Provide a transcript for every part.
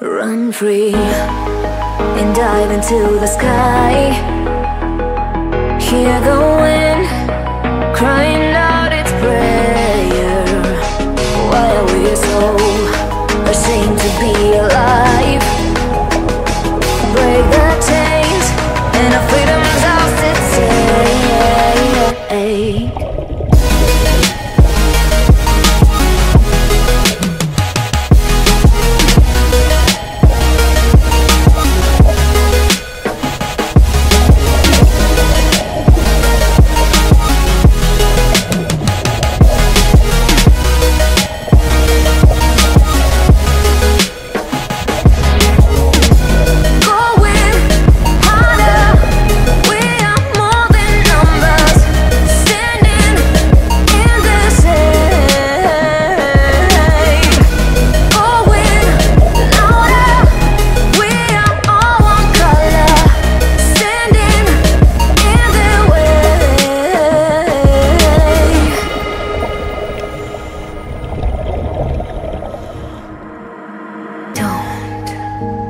Run free and dive into the sky. Hear the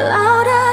louder.